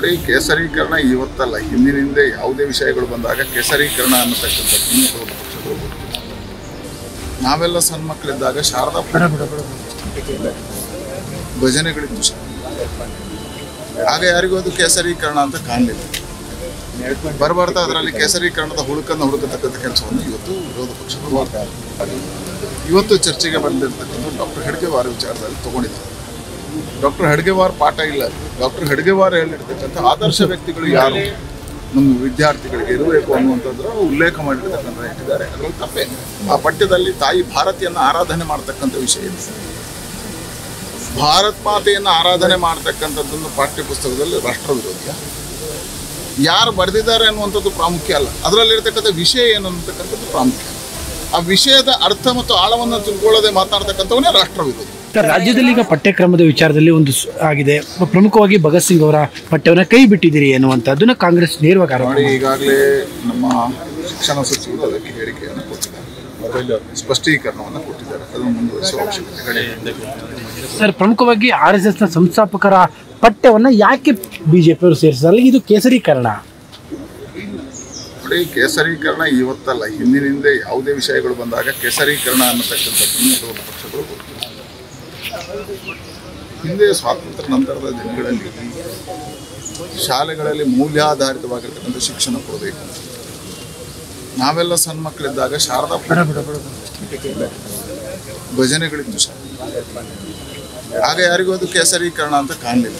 ನೋಡಿ ಕೇಸರೀಕರಣ ಇವತ್ತಲ್ಲ. ಹಿಂದಿನಿಂದ ಯಾವುದೇ ವಿಷಯಗಳು ಬಂದಾಗ ಕೇಸರೀಕರಣ ಅನ್ನತಕ್ಕಂಥ ಪಕ್ಷಗಳು ನಾವೆಲ್ಲ ಸಣ್ಣ ಮಕ್ಕಳಿದ್ದಾಗ ಶಾರದಾ ಭಜನೆಗಳಿದ್ದು ಸಹ. ಆಗ ಯಾರಿಗೂ ಅದು ಕೇಸರೀಕರಣ ಅಂತ ಕಾಣಲಿಲ್ಲ. ಬರಬಾರ್ದು ಅದರಲ್ಲಿ ಕೇಸರೀಕರಣದ ಹುಡುಕನ್ನು ಹುಡುಕತಕ್ಕಂಥ ಕೆಲಸವನ್ನು ಇವತ್ತು ವಿರೋಧ ಪಕ್ಷಗಳು ಇವತ್ತು ಚರ್ಚೆಗೆ ಬಂದಿರತಕ್ಕಂಥ ಡಾಕ್ಟರ್ ಹೆಡ್ಗೆವಾರ್ ವಿಚಾರದಲ್ಲಿ ತಗೊಂಡಿದ್ದಾರೆ. ಡಾಕ್ಟರ್ ಹೆಡ್ಗೆವಾರ್ ಪಾಠ ಇಲ್ಲ. ಡಾಕ್ಟರ್ ಹೆಡ್ಗೆವಾರ್ ಹೇಳಿರ್ತಕ್ಕಂಥ ಆದರ್ಶ ವ್ಯಕ್ತಿಗಳು ಯಾರು? ನಮ್ಮ ವಿದ್ಯಾರ್ಥಿಗಳಿಗೆ ಇರಬೇಕು ಅನ್ನುವಂಥದ್ರ ಉಲ್ಲೇಖ ಮಾಡಿರ್ತಕ್ಕಂಥ ಇಟ್ಟಿದ್ದಾರೆ. ಅದರಲ್ಲಿ ತಪ್ಪೇ. ಆ ಪಠ್ಯದಲ್ಲಿ ತಾಯಿ ಭಾರತಿಯನ್ನು ಆರಾಧನೆ ಮಾಡ್ತಕ್ಕಂಥ ವಿಷಯ ಇದೆ. ಭಾರತ್ ಮಾತೆಯನ್ನು ಆರಾಧನೆ ಮಾಡ್ತಕ್ಕಂಥದ್ದೊಂದು ಪಾಠ್ಯ ಪುಸ್ತಕದಲ್ಲಿ ರಾಷ್ಟ್ರ ವಿರೋಧಿಯ ಯಾರು ಬರೆದಿದ್ದಾರೆ ಅನ್ನುವಂಥದ್ದು ಪ್ರಾಮುಖ್ಯ ಅಲ್ಲ. ಅದರಲ್ಲಿರ್ತಕ್ಕಂಥ ವಿಷಯ ಏನು ಅನ್ನತಕ್ಕಂಥದ್ದು ಪ್ರಾಮುಖ್ಯ. ಆ ವಿಷಯದ ಅರ್ಥ ಮತ್ತು ಆಳವನ್ನು ತಿಳ್ಕೊಳ್ಳದೆ ಮಾತನಾಡ್ತಕ್ಕಂಥವನೇ ರಾಷ್ಟ್ರ ವಿರೋಧಿ. ರಾಜ್ಯದಲ್ಲಿ ಈಗ ಪಠ್ಯಕ್ರಮದ ವಿಚಾರದಲ್ಲಿ ಒಂದು ಆಗಿದೆ. ಪ್ರಮುಖವಾಗಿ ಭಗತ್ ಸಿಂಗ್ ಅವರ ಪಠ್ಯವನ್ನು ಕೈ ಬಿಟ್ಟಿದ್ದೀರಿ ಅನ್ನುವಂಥದ್ದನ್ನ ಕಾಂಗ್ರೆಸ್ ನೇರವಾಗಿ ಆರೋಪ ಈಗಾಗಲೇ ನಮ್ಮ ಶಿಕ್ಷಣ ಸಚಿವರು ಅದಕ್ಕೆ ಹೇಳಿಕೆಯನ್ನು ಕೊಟ್ಟಿದ್ದಾರೆ. ಸ್ಪಷ್ಟೀಕರಣವನ್ನು ಕೊಟ್ಟಿದ್ದಾರೆ. ಅದನ್ನು ಮುಂದುವರಿಸುವ ಅವಶ್ಯಕತೆಗಳಿದೆ ಸರ್ ಪ್ರಮುಖವಾಗಿ ಆರ್ ಎಸ್ ಎಸ್ನ ಸಂಸ್ಥಾಪಕರ ಪಠ್ಯವನ್ನು ಯಾಕೆ ಬಿಜೆಪಿಯವರು ಸೇರಿಸಿದಾರೆ ಇದು ಕೇಸರೀಕರಣ. ನೋಡಿ ಕೇಸರೀಕರಣ ಇವತ್ತಲ್ಲ. ಹಿಂದಿನಿಂದ ಯಾವುದೇ ವಿಷಯಗಳು ಬಂದಾಗ ಕೇಸರೀಕರಣ ಅನ್ನತಕ್ಕಂಥದ್ದನ್ನು ಪಕ್ಷಗಳು ಹಿಂದೆ ಸ್ವಾತಂತ್ರ್ಯ ನಂತರದ ದಿನಗಳಲ್ಲಿ ಶಾಲೆಗಳಲ್ಲಿ ಮೌಲ್ಯಾಧಾರಿತವಾಗಿರ್ತಕ್ಕಂಥ ಶಿಕ್ಷಣ ಕೊಡಬೇಕು. ನಾವೆಲ್ಲ ಸಣ್ಣ ಮಕ್ಕಳಿದ್ದಾಗ ಶಾರದಾ ಭಜನೆಗಳಿತ್ತು ಆಗ ಯಾರಿಗೂ ಅದು ಕೇಸರೀಕರಣ ಅಂತ ಕಾಣಲಿಲ್ಲ.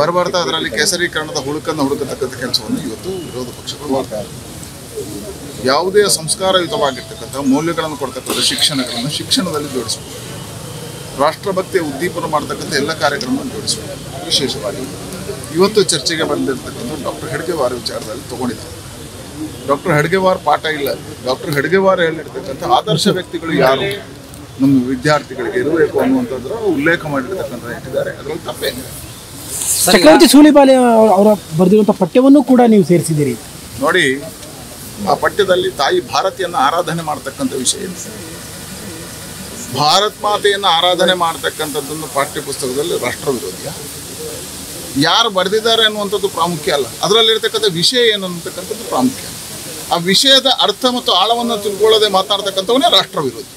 ಬರಬಾರ್ದ ಅದರಲ್ಲಿ ಕೇಸರೀಕರಣದ ಹುಡುಕನ್ನು ಹುಡುಕತಕ್ಕಂಥ ಕೆಲಸವನ್ನು ಇವತ್ತು ವಿರೋಧ ಪಕ್ಷಗಳು ಮಾಡ್ತಾರೆ ಯಾವುದೇ ಸಂಸ್ಕಾರಯುತವಾಗಿರ್ತಕ್ಕಂಥ ಮೌಲ್ಯಗಳನ್ನು ಕೊಡ್ತಕ್ಕಂಥ ಶಿಕ್ಷಣಗಳನ್ನು ಶಿಕ್ಷಣದಲ್ಲಿ ಜೋಡಿಸಬೇಕು. ರಾಷ್ಟ್ರಭಕ್ತಿಯ ಉದ್ದೀಪನ ಮಾಡತಕ್ಕಂಥ ಎಲ್ಲ ಕಾರ್ಯಕ್ರಮವನ್ನು ಜೋಡಿಸಬೇಕು ವಿಶೇಷವಾಗಿ ಇವತ್ತು ಚರ್ಚೆಗೆ ಬಂದಿರತಕ್ಕಂಥ ಡಾಕ್ಟರ್ ಹೆಡ್ಗೆವಾರ್ ವಿಚಾರದಲ್ಲಿ ತಗೊಂಡಿದ್ದಾರೆ ಡಾಕ್ಟರ್ ಹೆಡ್ಗೆವಾರ್ ಪಾಠ ಇಲ್ಲ. ಡಾಕ್ಟರ್ ಹೆಡ್ಗೆವಾರ್ ಹೇಳಿರ್ತಕ್ಕಂಥ ಆದರ್ಶ ವ್ಯಕ್ತಿಗಳು ಯಾರು? ನಮ್ಮ ವಿದ್ಯಾರ್ಥಿಗಳಿಗೆ ಇರಬೇಕು ಅನ್ನುವಂಥದ್ರ ಉಲ್ಲೇಖ ಮಾಡಿರ್ತಕ್ಕಂಥ ಇಟ್ಟಿದ್ದಾರೆ ಅದರಲ್ಲಿ ತಪ್ಪೇ ಚಕ್ರವರ್ತಿ ಸೂಲಿಬಾಲೆ ಅವರ ಬರೆದಿರುವಂಥ ಪಠ್ಯವನ್ನು ಕೂಡ ನೀವು ಸೇರಿಸಿದ್ದೀರಿ. ನೋಡಿ ಆ ಪಠ್ಯದಲ್ಲಿ ತಾಯಿ ಭಾರತಿಯನ್ನು ಆರಾಧನೆ ಮಾಡತಕ್ಕಂಥ ವಿಷಯ ಇದೆ. ಭಾರತ್ ಮಾತೆಯನ್ನು ಆರಾಧನೆ ಮಾಡ್ತಕ್ಕಂಥದ್ದನ್ನು ಪಾಠ್ಯ ಪುಸ್ತಕದಲ್ಲಿ ರಾಷ್ಟ್ರ ವಿರೋಧಿಯ. ಯಾರು ಬರೆದಿದ್ದಾರೆ ಅನ್ನುವಂಥದ್ದು ಪ್ರಾಮುಖ್ಯ ಅಲ್ಲ. ಅದರಲ್ಲಿರ್ತಕ್ಕಂಥ ವಿಷಯ ಏನು ಅನ್ನತಕ್ಕಂಥದ್ದು ಪ್ರಾಮುಖ್ಯ. ಆ ವಿಷಯದ ಅರ್ಥ ಮತ್ತು ಆಳವನ್ನು ತಿಳ್ಕೊಳ್ಳದೆ ಮಾತನಾಡ್ತಕ್ಕಂಥವನೇ ರಾಷ್ಟ್ರ ವಿರೋಧಿ.